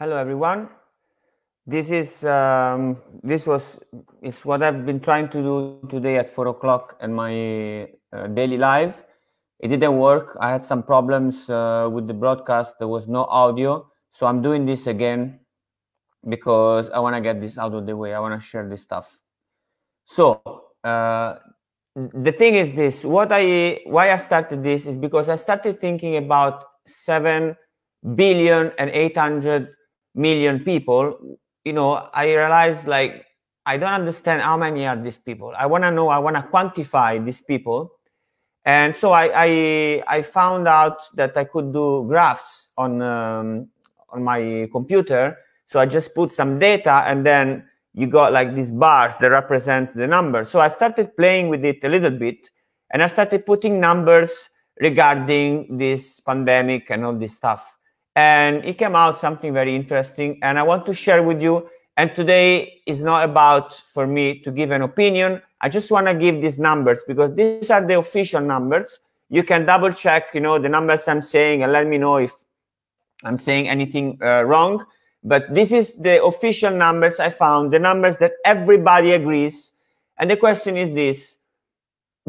Hello, everyone. This is um, this was is what I've been trying to do today at four o'clock in my uh, daily live. It didn't work. I had some problems uh, with the broadcast. There was no audio, so I'm doing this again because I want to get this out of the way. I want to share this stuff. So uh, the thing is this: what I why I started this is because I started thinking about seven billion and eight hundred million people, you know, I realized like I don't understand how many are these people. I want to know. I want to quantify these people, and so I, I I found out that I could do graphs on um, on my computer. So I just put some data, and then you got like these bars that represents the number. So I started playing with it a little bit, and I started putting numbers regarding this pandemic and all this stuff and it came out something very interesting and i want to share with you. And today is not about for me to give an opinion. I just want to give these numbers because these are the official numbers. You can double check you know the numbers i'm saying and let me know if i'm saying anything uh, wrong. But this is the official numbers i found the numbers that everybody agrees. And the question is this.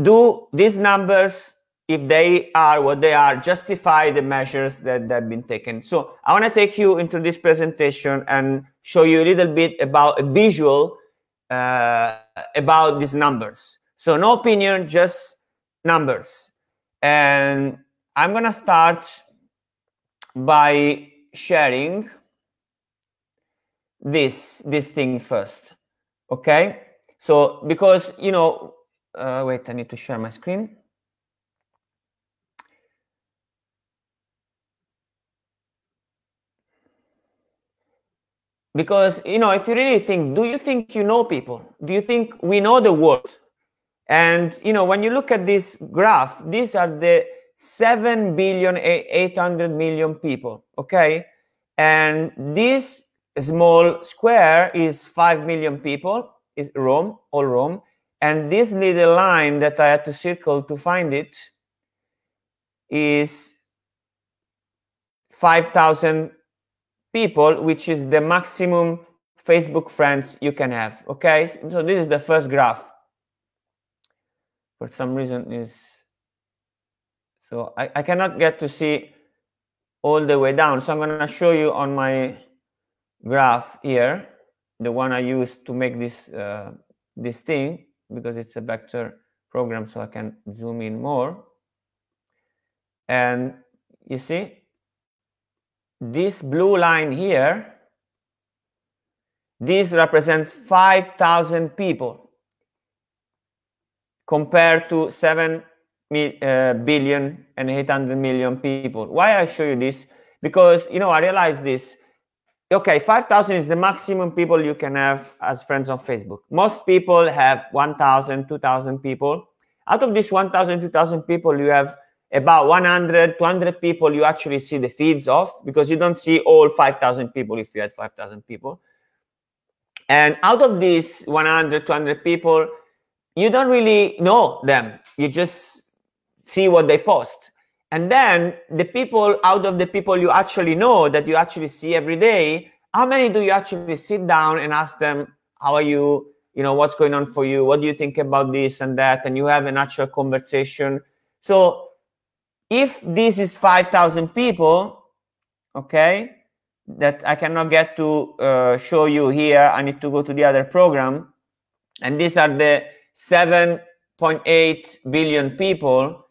Do these numbers if they are what they are, justify the measures that, have been taken. So I want to take you into this presentation and show you a little bit about a visual uh, about these numbers. So no opinion, just numbers. And I'm going to start by sharing this this thing first okay so because you know uh, wait i need to share my screen because you know if you really think do you think you know people? Do you think we know the world? And you know when you look at this graph these are the 7 billion 800 million people okay? And this small square is 5 million people is rome all rome. And this little line that i had to circle to find it is 5000 people, which is the maximum Facebook friends you can have. Okay, so this is the first graph. For some reason is so I, I cannot get to see all the way down. So I'm going to show you on my graph here, the one I used to make this uh, this thing because it's a vector program, so I can zoom in more. And you see, this blue line here, this represents 5,000 people compared to 7 uh, billion and 800 million people. Why I show you this? Because, you know, I realized this. Okay, 5,000 is the maximum people you can have as friends on Facebook. Most people have 1,000, 2,000 people. Out of this 1,000, 2,000 people, you have about 100 200 people you actually see the feeds of because you don't see all 5000 people if you had 5000 people. And out of these 100 200 people you don't really know them. You just see what they post. And then the people out of the people you actually know that you actually see every day how many do you actually sit down and ask them how are you? You know what's going on for you? What do you think about this and that? And you have an actual conversation. So if this is 5,000 people, okay, that I cannot get to uh, show you here, I need to go to the other program. And these are the 7.8 billion people.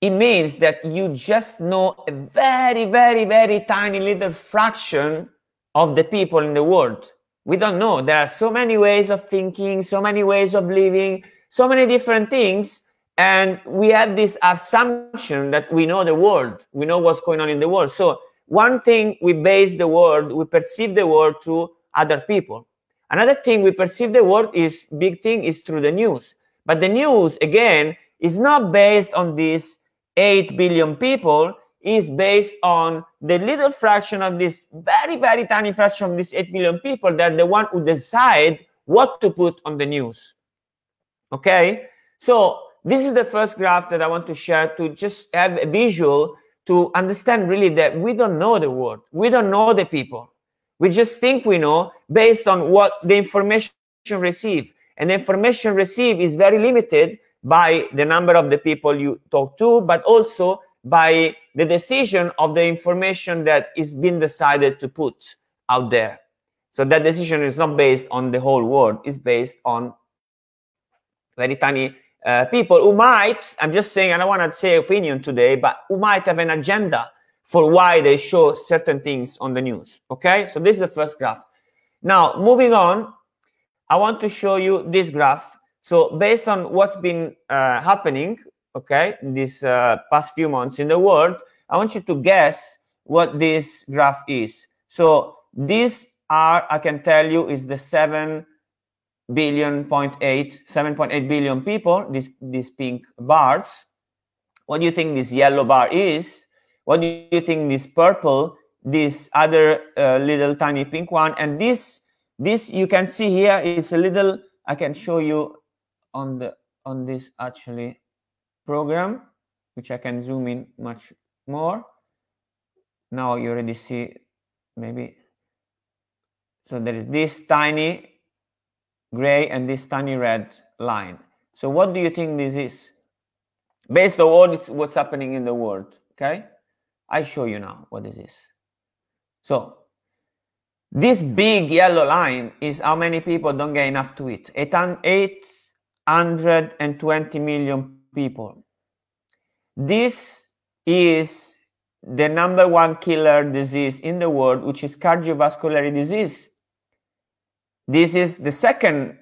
It means that you just know a very, very, very tiny little fraction of the people in the world. We don't know. There are so many ways of thinking, so many ways of living, so many different things and we have this assumption that we know the world we know what's going on in the world. So one thing we base the world we perceive the world through other people. Another thing we perceive the world is big thing is through the news. But the news again is not based on these 8 billion people is based on the little fraction of this very very tiny fraction of these 8 billion people that the one who decide what to put on the news. Okay? So this is the first graph that I want to share to just have a visual to understand really that we don't know the world. We don't know the people. We just think we know based on what the information received. And the information received is very limited by the number of the people you talk to, but also by the decision of the information that is being decided to put out there. So that decision is not based on the whole world, it's based on very tiny uh, people who might, I'm just saying, I don't want to say opinion today, but who might have an agenda for why they show certain things on the news. Okay, so this is the first graph. Now, moving on, I want to show you this graph. So based on what's been uh, happening, okay, this uh, past few months in the world, I want you to guess what this graph is. So this R, I can tell you, is the 7 billion, 0.8, 7.8 billion people, these, these pink bars. What do you think this yellow bar is? What do you think this purple, this other uh, little tiny pink one, and this, this you can see here is a little, I can show you on the on this actually program, which I can zoom in much more. Now you already see maybe so there is this tiny gray and this tiny red line. So what do you think this is? Based on what what's happening in the world, okay? I show you now what this is. So this big yellow line is how many people don't get enough to eat. 820 million people. This is the number one killer disease in the world, which is cardiovascular disease. This is the second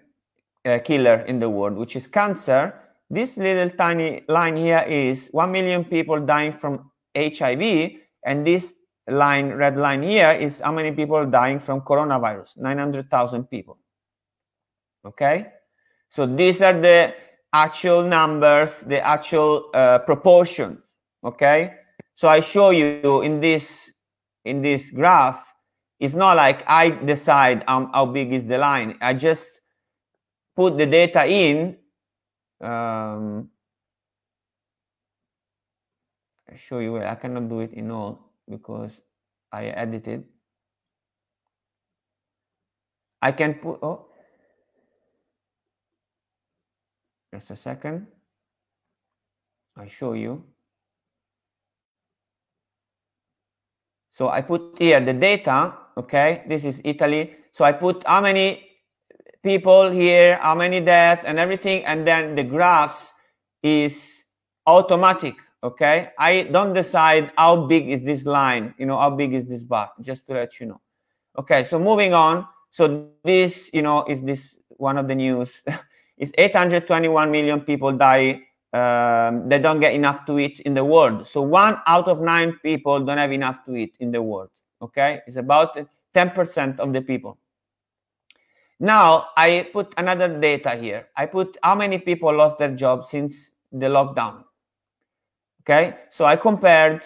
uh, killer in the world, which is cancer. This little tiny line here is 1 million people dying from HIV. And this line, red line here, is how many people dying from coronavirus 900,000 people. Okay? So these are the actual numbers, the actual uh, proportions. Okay? So I show you in this in this graph it's not like I decide um, how big is the line. I just put the data in. Um, I show you. I cannot do it in all because I edited. I can put. Oh, just a second. I show you. So I put here the data okay this is italy. So i put how many people here how many deaths and everything and then the graphs is automatic okay? I don't decide how big is this line you know how big is this bar just to let you know. Okay so moving on. So this you know is this one of the news. Is 821 million people die um, they don't get enough to eat in the world. So one out of nine people don't have enough to eat in the world okay? It's about 10% of the people. Now i put another data here. I put how many people lost their job since the lockdown okay? So i compared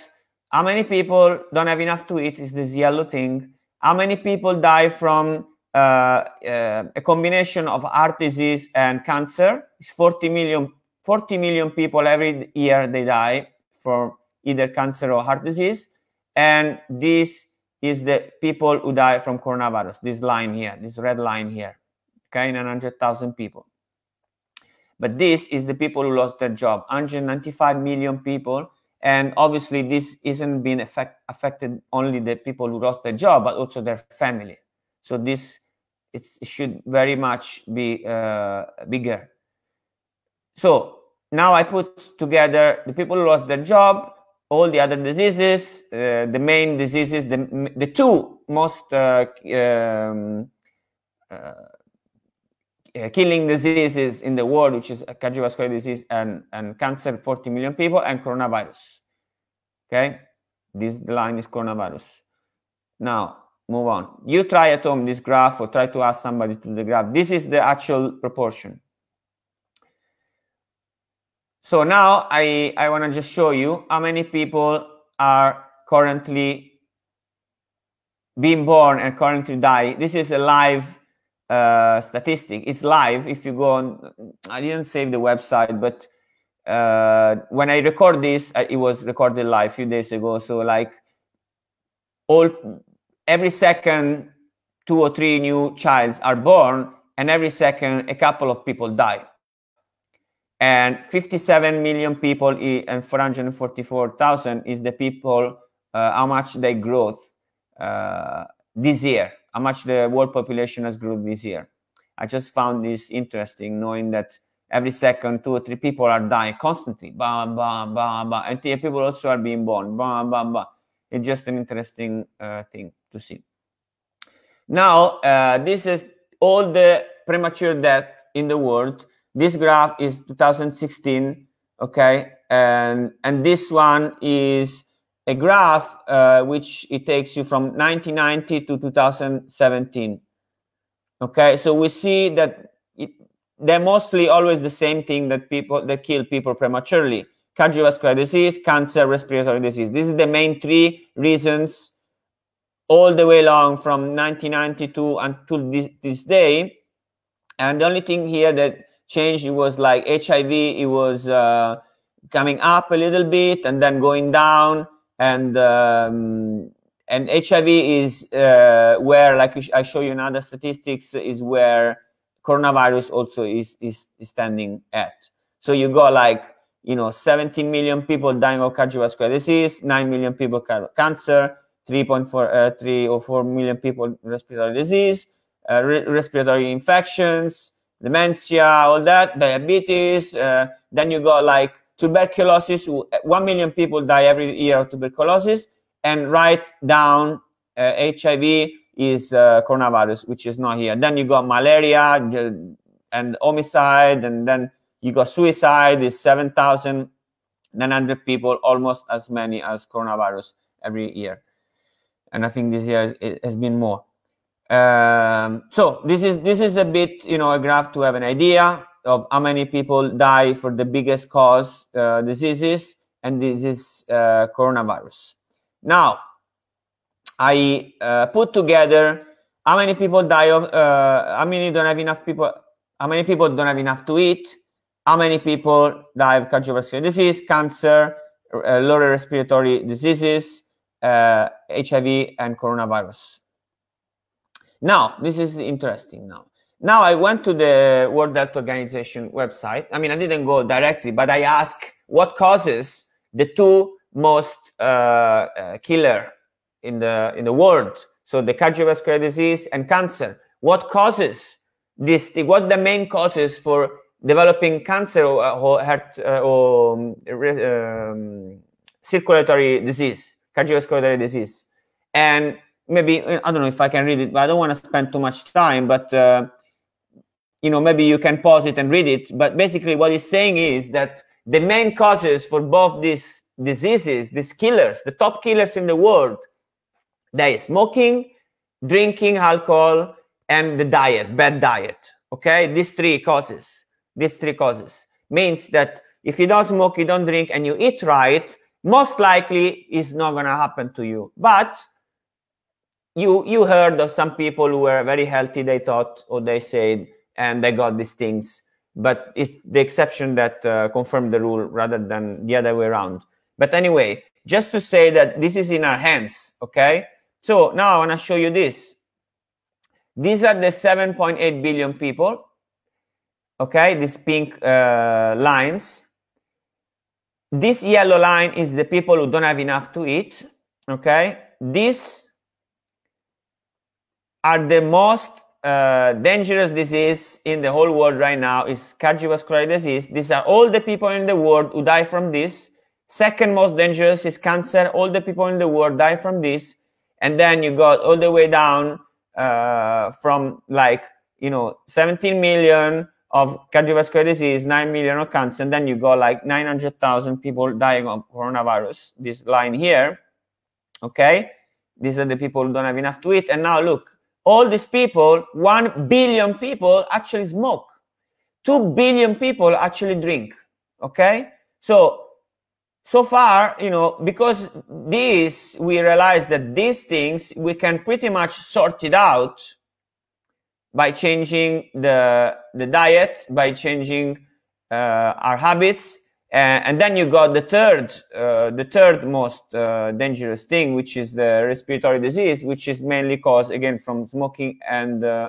how many people don't have enough to eat is this yellow thing. How many people die from uh, uh, a combination of heart disease and cancer it's 40 million 40 million people every year they die from either cancer or heart disease. And this is the people who die from coronavirus. This line here, this red line here, okay, 900,000 people. But this is the people who lost their job, 195 million people. And obviously, this isn't being affect, affected only the people who lost their job, but also their family. So this it should very much be uh, bigger. So now I put together the people who lost their job, all the other diseases, uh, the main diseases, the, the two most uh, um, uh, uh killing diseases in the world, which is cardiovascular disease and, and cancer, 40 million people, and coronavirus. Okay, this line is coronavirus. Now, move on. You try at home this graph or try to ask somebody to the graph. This is the actual proportion. So now I, I want to just show you how many people are currently being born and currently die. This is a live uh, statistic. It's live. If you go on, I didn't save the website, but uh, when I record this, it was recorded live a few days ago. So like all every second, two or three new childs are born, and every second a couple of people die. And 57 million people and 444,000 is the people uh, how much they growth uh, this year, how much the world population has grown this year. I just found this interesting, knowing that every second, two or three people are dying constantly. Bam, bam, bam, bam. And people also are being born. Bam, bam, bam. It's just an interesting uh, thing to see. Now, uh, this is all the premature death in the world. This graph is 2016, okay? And, and this one is a graph uh, which it takes you from 1990 to 2017. Okay, so we see that they're mostly always the same thing that people that kill people prematurely cardiovascular disease cancer respiratory disease this is the main three reasons all the way along from 1992 until this, this day and the only thing here that changed It was like hiv it was uh, coming up a little bit and then going down and um, and hiv is uh, where like i show you in other statistics is where coronavirus also is, is, is standing at. So you got like, you know, 17 million people dying of cardiovascular disease, 9 million people cancer, 3.4, uh, 3 or 4 million people respiratory disease, uh, re respiratory infections, dementia, all that, diabetes. Uh, then you got like tuberculosis. 1 million people die every year of tuberculosis. And right down HIV, uh, is uh, coronavirus, which is not here. Then you got malaria and homicide, and then you got suicide is 7,900 people, almost as many as coronavirus every year. And I think this year it has been more. Um, so this is this is a bit, you know, a graph to have an idea of how many people die for the biggest cause uh, diseases, and this is uh, coronavirus. Now, I uh, put together how many people die of, uh, how many don't have enough people, how many people don't have enough to eat, how many people die of cardiovascular disease, cancer, uh, lower respiratory diseases, HIV, uh, and coronavirus. Now, this is interesting now. Now I went to the World Health Organization website. I mean, I didn't go directly, but I asked what causes the two most uh, uh, killer in the in the world. So the cardiovascular disease and cancer. What causes this? What the main causes for developing cancer or, or heart uh, or um, um, circulatory disease, cardiovascular disease, and maybe I don't know if I can read it, but I don't want to spend too much time. But uh, you know, maybe you can pause it and read it. But basically, what he's saying is that the main causes for both these diseases, these killers, the top killers in the world, is smoking, drinking alcohol, and the diet, bad diet. Okay, these three causes. These three causes means that if you don't smoke, you don't drink, and you eat right, most likely it's not gonna happen to you. But you you heard of some people who were very healthy, they thought or they said, and they got these things. But it's the exception that uh, confirmed the rule rather than the other way around. But anyway, just to say that this is in our hands, okay? So now I want to show you this. These are the 7.8 billion people. Okay, these pink uh, lines. This yellow line is the people who don't have enough to eat. Okay, these are the most uh, dangerous disease in the whole world right now is cardiovascular disease. These are all the people in the world who die from this. Second most dangerous is cancer. All the people in the world die from this and then you got all the way down uh, from like you know 17 million of cardiovascular disease 9 million of cancer and then you got like 900000 people dying of coronavirus this line here okay these are the people who don't have enough to eat and now look all these people 1 billion people actually smoke. 2 billion people actually drink okay? So so far, you know, because this, we realize that these things we can pretty much sort it out by changing the the diet, by changing uh, our habits, and, and then you got the third, uh, the third most uh, dangerous thing, which is the respiratory disease, which is mainly caused again from smoking and uh,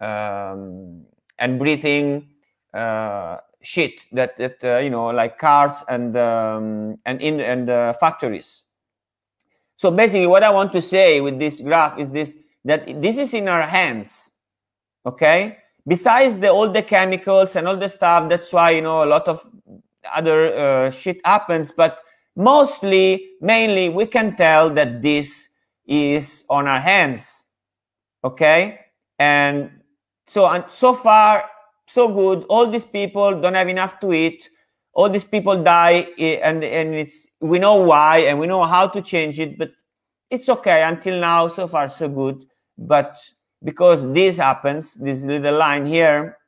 um, and breathing uh, shit that that uh, you know like cars and um, and in and uh, factories. So basically, what I want to say with this graph is this that this is in our hands. Okay. Besides the all the chemicals and all the stuff, that's why you know a lot of other uh, shit happens, but mostly, mainly, we can tell that this is on our hands. Okay, and so and so far so good. All these people don't have enough to eat. All these people die, eh, and and it's we know why and we know how to change it, but it's okay until now. So far, so good. But because this happens, this little line here,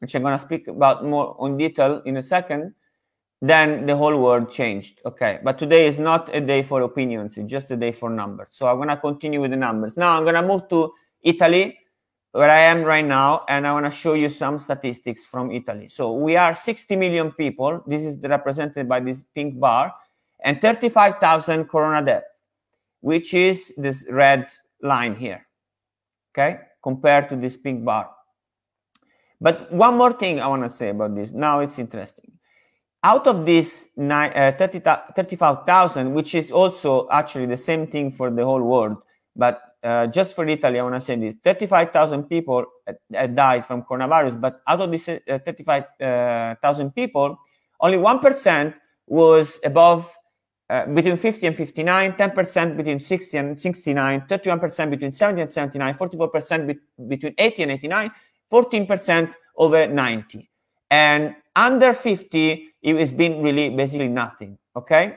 which I'm gonna speak about more on detail in a second, then the whole world changed. Okay, but today is not a day for opinions; it's just a day for numbers. So I'm gonna continue with the numbers. Now I'm gonna move to Italy where I am right now, and I want to show you some statistics from Italy. So we are 60 million people. This is represented by this pink bar, and 35,000 corona death, which is this red line here. Okay, compared to this pink bar. But one more thing I want to say about this. Now it's interesting. Out of this uh, 30, 35,000, which is also actually the same thing for the whole world, but uh, just for Italy, I want to say this 35,000 people uh, died from coronavirus, but out of these uh, 35,000 people, only 1% was above uh, between 50 and 59, 10% between 60 and 69, 31% between 70 and 79, 44% be- between 80 and 89, 14% over 90. And under 50, it has been really basically nothing. Okay.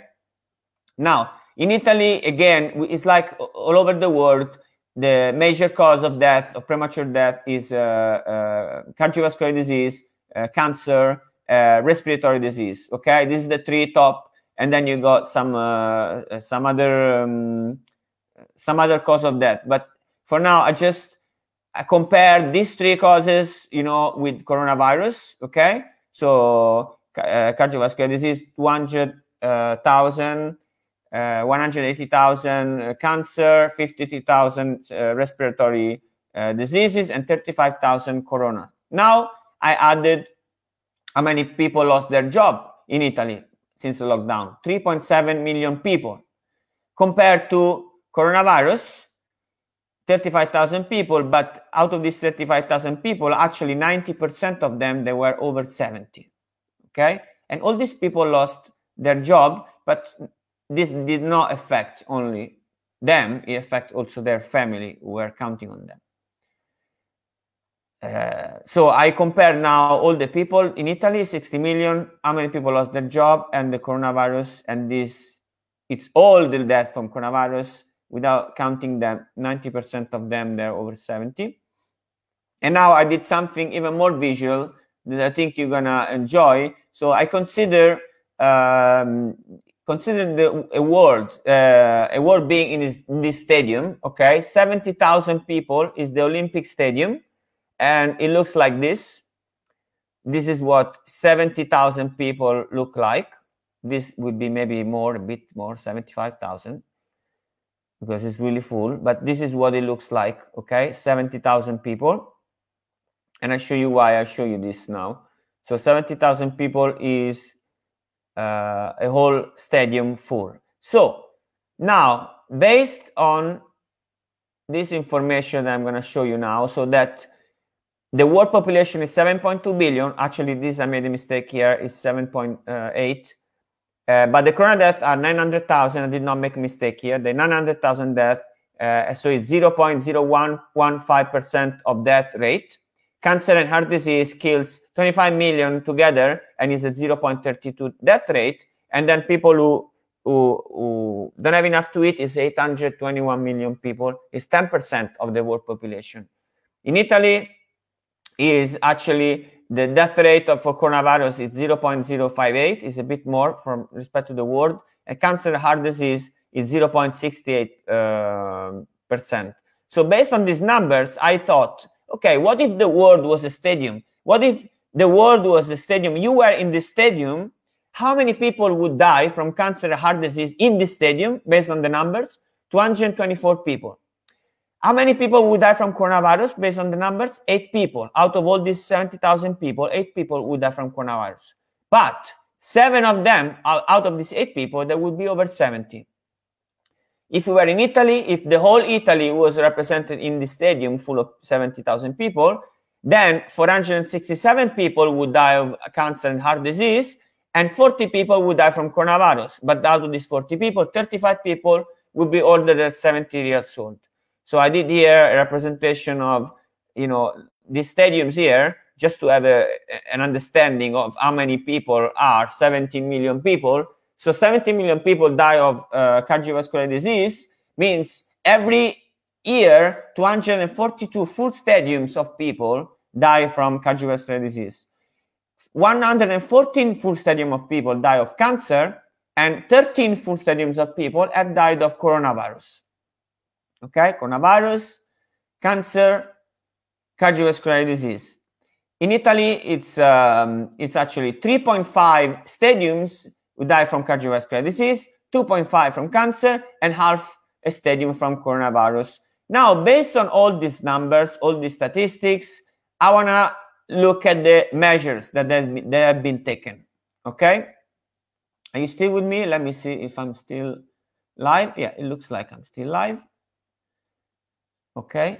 Now, in Italy, again, it's like all over the world, the major cause of death, of premature death, is uh, uh, cardiovascular disease, uh, cancer, uh, respiratory disease. Okay, this is the three top, and then you got some uh, some other um, some other cause of death. But for now, I just I compare these three causes, you know, with coronavirus. Okay, so uh, cardiovascular disease, two hundred thousand uh, 180,000 uh, cancer, 52,000 uh, respiratory diseases, and 35,000 corona. Now I added how many people lost their job in Italy since the lockdown 3.7 million people. Compared to coronavirus, 35,000 people, but out of these 35,000 people, actually 90% of them, they were over 70. Okay? And all these people lost their job, but this did not affect only them, it affected also their family who were counting on them. Uh, so I compare now all the people in Italy, 60 million, how many people lost their job and the coronavirus, and this, it's all the death from coronavirus without counting them. 90% of them, they're over 70. And now I did something even more visual that I think you're gonna enjoy. So I consider um, consider the a world uh, a world being in this, this stadium okay 70,000 people is the olympic stadium and it looks like this this is what 70,000 people look like this would be maybe more a bit more 75,000 because it's really full but this is what it looks like okay 70,000 people and i show you why i show you this now so 70,000 people is uh, a whole stadium full. So now, based on this information that I'm going to show you now, so that the world population is 7.2 billion. Actually, this I made a mistake here. Is 7.8. Uh, but the corona deaths are 900,000. I did not make a mistake here. The 900,000 death, uh, so it's 0.0115% of death rate cancer and heart disease kills 25 million together and is at 0.32 death rate. And then people who, who, who don't have enough to eat is 821 million people, is 10% of the world population. In Italy, is actually the death rate of for coronavirus is 0.058, is a bit more from respect to the world. And cancer heart disease is 0.68 uh, percent. So based on these numbers, I thought okay, what if the world was a stadium? What if the world was a stadium? You were in the stadium how many people would die from cancer heart disease in this stadium based on the numbers? 224 people. How many people would die from coronavirus based on the numbers? Eight people. Out of all these 70,000 people, eight people would die from coronavirus. But seven of them, out of these eight people, there would be over 70. If we were in Italy, if the whole Italy was represented in the stadium full of 70,000 people, then 467 people would die of cancer and heart disease, and 40 people would die from coronavirus. But out of these 40 people, 35 people would be older than 70 years old. So I did here a representation of, you know, these stadiums here, just to have a, an understanding of how many people are 17 million people. So 17 million people die of uh, cardiovascular disease means every year 242 full stadiums of people die from cardiovascular disease. 114 full stadium of people die of cancer and 13 full stadiums of people have died of coronavirus. Okay, coronavirus, cancer, cardiovascular disease. In Italy, it's um, it's actually 3.5 stadiums who die from cardiovascular disease, 2.5 from cancer, and half a stadium from coronavirus. Now, based on all these numbers, all these statistics, I wanna look at the measures that have been, that have been taken. Okay. Are you still with me? Let me see if I'm still live. Yeah, it looks like I'm still live. Okay.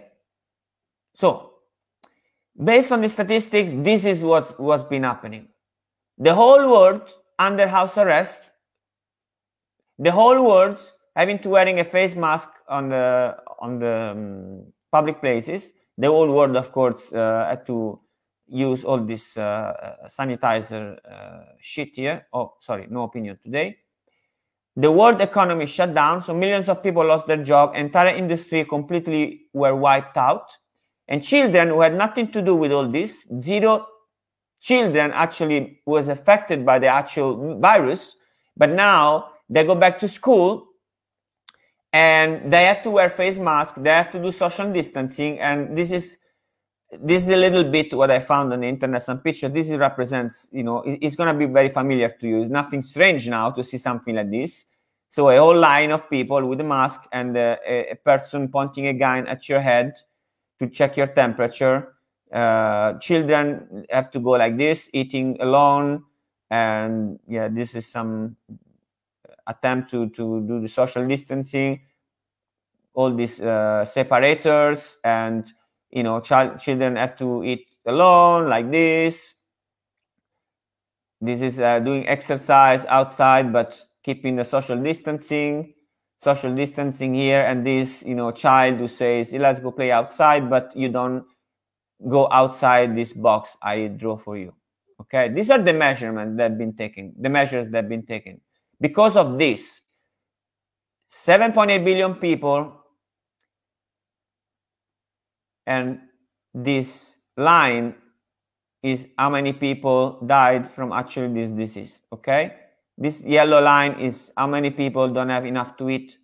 So, based on the statistics, this is what, what's been happening. The whole world under house arrest, the whole world having to wearing a face mask on the on the um, public places. The whole world, of course, uh, had to use all this uh, sanitizer uh, shit here. Oh, sorry, no opinion today. The world economy shut down, so millions of people lost their job. Entire industry completely were wiped out, and children who had nothing to do with all this, zero children actually was affected by the actual virus, but now they go back to school and they have to wear face masks, they have to do social distancing, and this is this is a little bit what I found on the internet, some picture. This represents, you know, it's going to be very familiar to you. It's nothing strange now to see something like this. So a whole line of people with a mask and a, person pointing a gun at your head to check your temperature. Uh, children have to go like this, eating alone. And yeah, this is some attempt to, to do the social distancing. All these uh, separators and you know child children have to eat alone like this. This is uh, doing exercise outside but keeping the social distancing social distancing here. And this you know child who says let's go play outside but you don't go outside this box i draw for you. Okay? These are the measurements that have been taken the measures that have been taken. Because of this 7.8 billion people and this line is how many people died from actually this disease okay? This yellow line is how many people don't have enough to eat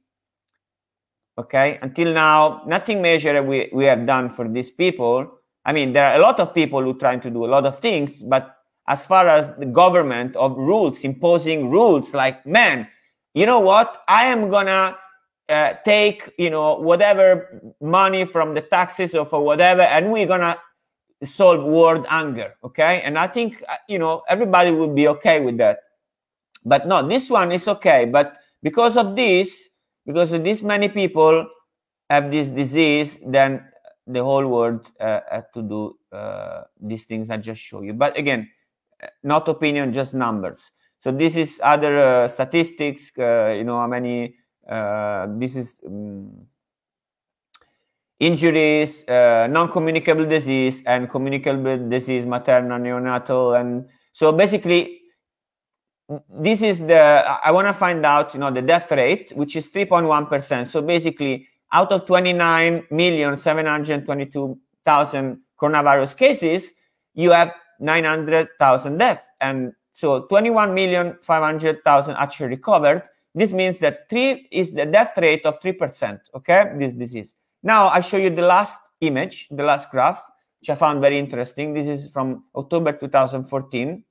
okay? Until now nothing measured we, we have done for these people. I mean there are a lot of people who trying to do a lot of things but as far as the government of rules imposing rules like man you know what? I am gonna uh, take you know whatever money from the taxes or for whatever and we're gonna solve world hunger okay? And i think uh, you know everybody will be okay with that. But no this one is okay. But because of this because of this many people have this disease then the whole world uh, had to do uh, these things i just show you. But again uh, not opinion just numbers. So this is other statistics you know how many uh, this is um, injuries, uh, non-communicable disease, and communicable disease, maternal, neonatal, and so basically, this is the I want to find out, you know, the death rate, which is 3.1 percent. So basically, out of 29 million 722,000 coronavirus cases, you have 900,000 deaths, and so 21 million 500,000 actually recovered this means that 3 is the death rate of 3%, okay, this disease. Now I show you the last image, the last graph, which I found very interesting. This is from October 2014.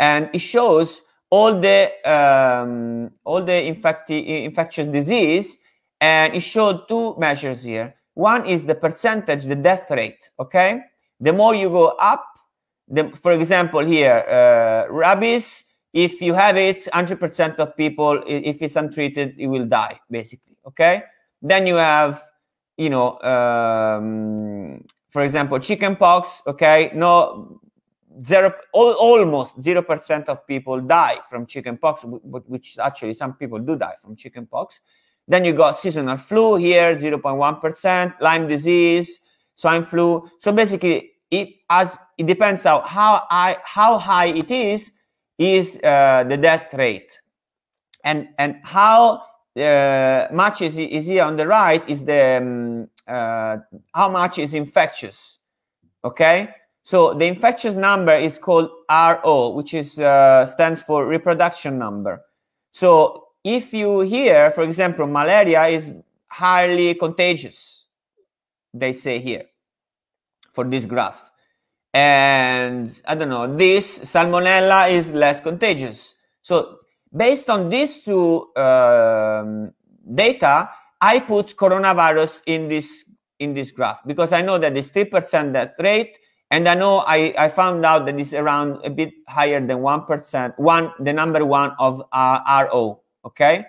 and it shows all the um, all the infecti- infectious disease, and it showed two measures here. One is the percentage, the death rate. Okay, the more you go up, the, for example, here uh, rabies. If you have it, 100% of people, if it's untreated, it will die, basically. Okay. Then you have, you know, um, for example, chickenpox. Okay, no zero almost zero percent of people die from chickenpox, which actually some people do die from chickenpox. Then you got seasonal flu here, 0.1 percent, Lyme disease, swine flu. So basically, it as it depends how how high how high it is is uh, the death rate, and and how uh, much is is here on the right is the um, uh, how much is infectious. Okay, so the infectious number is called RO, which is uh, stands for reproduction number. So if you hear, for example, malaria is highly contagious, they say here for this graph. And I don't know, this salmonella is less contagious. So based on these two um, data, I put coronavirus in this in this graph because I know that it's 3% death rate and I know I, I found out that it's around a bit higher than 1%, one, the number one of uh, RO, okay?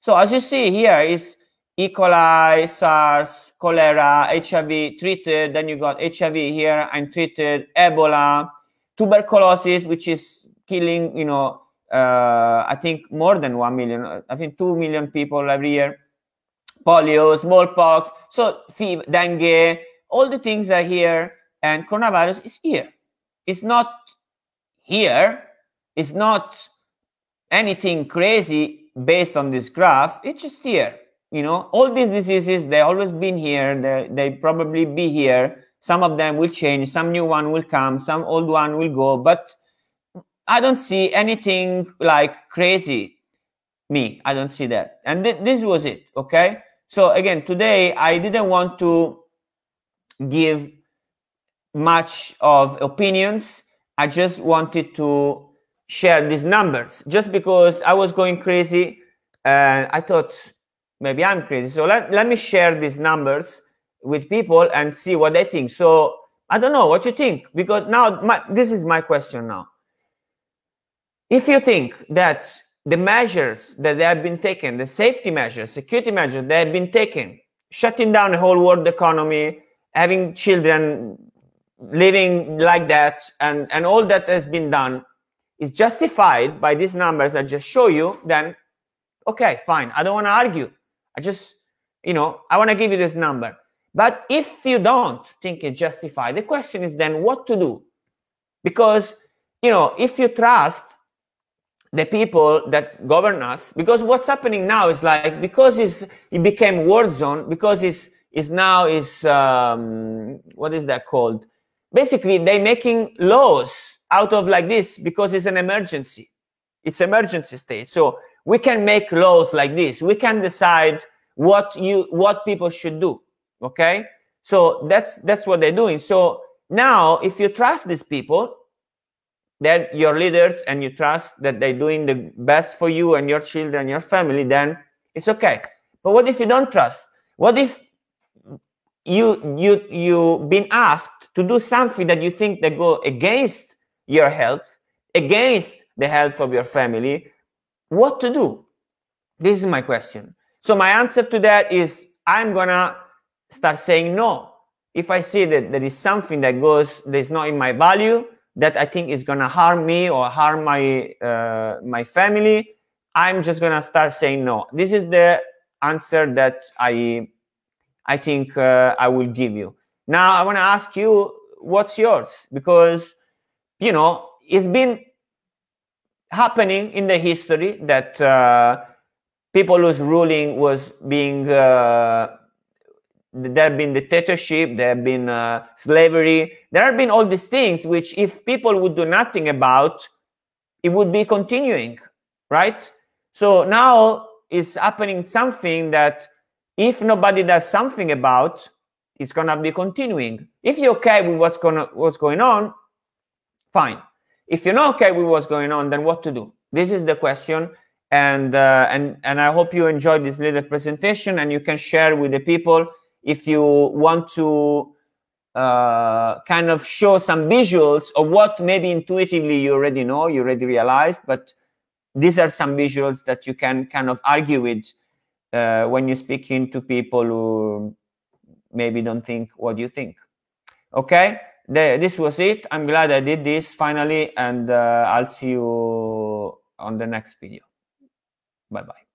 So as you see here is E. coli, SARS, cholera, HIV treated, then you got HIV here, untreated, Ebola, tuberculosis, which is killing, you know, uh, I think more than 1 million, I think 2 million people every year, polio, smallpox, so fever, dengue, all the things are here and coronavirus is here. It's not here. It's not anything crazy based on this graph. It's just here. You know, all these diseases, they always been here. They, they probably be here. Some of them will change. Some new one will come. Some old one will go. But I don't see anything like crazy. Me, I don't see that. And th this was it. Okay. So again, today I didn't want to give much of opinions. I just wanted to share these numbers just because I was going crazy and I thought maybe I'm crazy. So let, let me share these numbers with people and see what they think. So I don't know what you think because now my, this is my question now. If you think that the measures that they have been taken, the safety measures, security measures that have been taken, shutting down the whole world economy, having children living like that and, and all that has been done is justified by these numbers I just show you, then okay, fine. I don't want to argue. I just, you know, I want to give you this number. But if you don't think it's justified, the question is then what to do? Because, you know, if you trust the people that govern us, because what's happening now is like, because it's, it became war zone, because it's, it's now is, um, what is that called? basically they're making laws out of like this because it's an emergency it's emergency state so we can make laws like this. We can decide what you what people should do okay? So that's that's what they're doing. So now if you trust these people they're your leaders and you trust that they're doing the best for you and your children your family then it's okay. But what if you don't trust? What if you you you been asked to do something that you think that go against your health, against the health of your family, what to do? This is my question. So my answer to that is I'm gonna start saying no. If I see that there is something that goes that is not in my value, that I think is gonna harm me or harm my uh, my family, I'm just gonna start saying no. This is the answer that I I think uh, I will give you. Now I want to ask you, what's yours? Because you know it's been happening in the history that uh, people whose ruling was being uh, there have been dictatorship, there have been uh, slavery, there have been all these things which, if people would do nothing about, it would be continuing, right? So now it's happening something that if nobody does something about, it's gonna be continuing. If you're okay with what's gonna what's going on, fine. If you're not okay with what's going on, then what to do? This is the question. And, uh, and, and I hope you enjoyed this little presentation and you can share with the people if you want to uh, kind of show some visuals of what maybe intuitively you already know, you already realized, but these are some visuals that you can kind of argue with uh, when you're speaking to people who maybe don't think what you think. Okay, the, this was it. I'm glad I did this finally, and uh, I'll see you on the next video. Bye bye.